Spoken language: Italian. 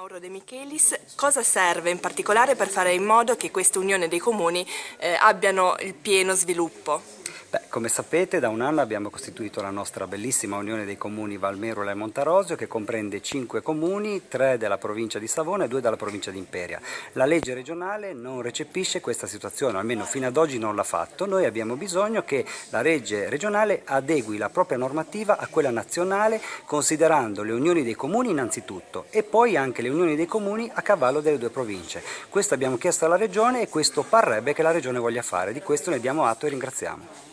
Mauro De Michelis, cosa serve in particolare per fare in modo che queste unioni dei comuni eh, abbiano il pieno sviluppo? Beh, come sapete da un anno abbiamo costituito la nostra bellissima Unione dei Comuni Valmerola e Montarosio che comprende cinque comuni, tre della provincia di Savona e due della provincia di Imperia. La legge regionale non recepisce questa situazione, almeno fino ad oggi non l'ha fatto. Noi abbiamo bisogno che la legge regionale adegui la propria normativa a quella nazionale considerando le unioni dei comuni innanzitutto e poi anche le unioni dei comuni a cavallo delle due province. Questo abbiamo chiesto alla Regione e questo parrebbe che la Regione voglia fare. Di questo ne diamo atto e ringraziamo.